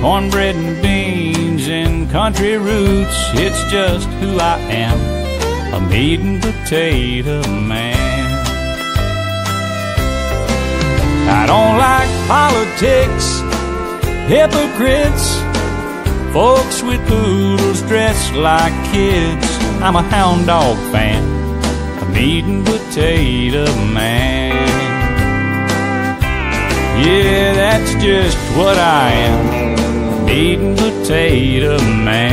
Cornbread and beans and country roots, it's just who I am, a meat and potato man. I don't like politics, hypocrites, folks with poodles dressed like kids. I'm a hound dog fan, a meat and potato man. Yeah, that's just what I am, potato man.